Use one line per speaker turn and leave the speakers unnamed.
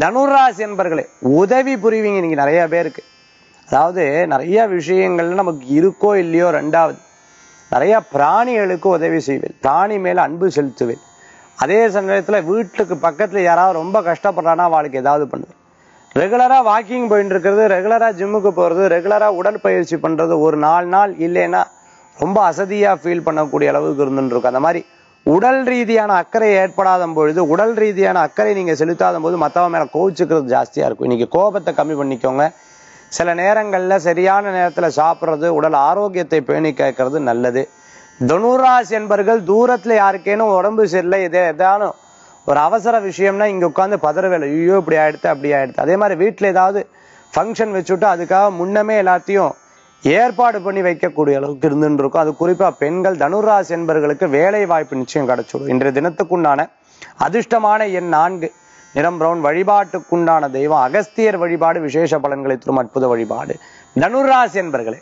தனுராசி என்பர்களே உதவி புரிவீங்க. நீங்க நிறைய பேருக்கு. அதாவது நிறைய விஷயங்கள்ல நமக்கு இருக்கோ இல்லையோ ரெண்டாவது நிறைய பிராணிகளுக்கு உதவி செய்வேன். பிராணி மேல அன்பு செலுத்துவேன். அதே சமயத்தில் வீட்டுக்கு பக்கத்தில் யாராவது ரொம்ப கஷ்டப்படுறானா அவளுக்கு ஏதாவது பண்ணுவேன். ரெகுலராக வாக்கிங் போயிட்டு இருக்கிறது ரெகுலராக ஜிம்முக்கு போகிறது ரெகுலராக உடற்பயிற்சி பண்ணுறது ஒரு நாலு நாள் இல்லைன்னா ரொம்ப அசதியாக ஃபீல் பண்ணக்கூடிய அளவுக்கு இருந்துட்டு இருக்கும். அந்த மாதிரி உடல் ரீதியான அக்கறை ஏற்படாத பொழுது உடல் ரீதியான அக்கறை நீங்கள் செலுத்தாத போது மற்றவன் மேலே கோவிச்சுக்கிறது ஜாஸ்தியாக இருக்கும். இன்றைக்கி கோபத்தை கம்மி பண்ணிக்கோங்க. சில நேரங்களில் சரியான நேரத்தில் சாப்பிட்றது உடல் ஆரோக்கியத்தை பேணி கேட்கறது நல்லது. தனுராஸ் என்பர்கள் தூரத்தில் யாருக்கேனும் உடம்பு சரியில்லை. இதே எதாலும் ஒரு அவசர விஷயம்னா இங்கே உட்காந்து பதறவேலை. ஐயோ இப்படி ஆயிடுத்து அப்படி ஆயிடுத்து. அதே மாதிரி வீட்டில் ஏதாவது ஃபங்க்ஷன் வச்சுட்டு அதுக்காக முன்னமே எல்லாத்தையும் ஏற்பாடு பண்ணி வைக்கக்கூடிய அளவுக்கு இருந்துருக்கும் இருக்கும் அது குறிப்பா பெண்கள் தனுராசி என்பவர்களுக்கு வேலை வாய்ப்பு நிச்சயம் கிடைச்சிடும். இன்றைய தினத்துக்குண்டான அதிர்ஷ்டமான எண் நான்கு. நிறம் பிரவுன் வழிபாட்டுக்குண்டான தெய்வம். அகஸ்தியர் வழிபாடு விசேஷ பலன்களை தரும் அற்புத வழிபாடு. தனுராசி என்பர்களே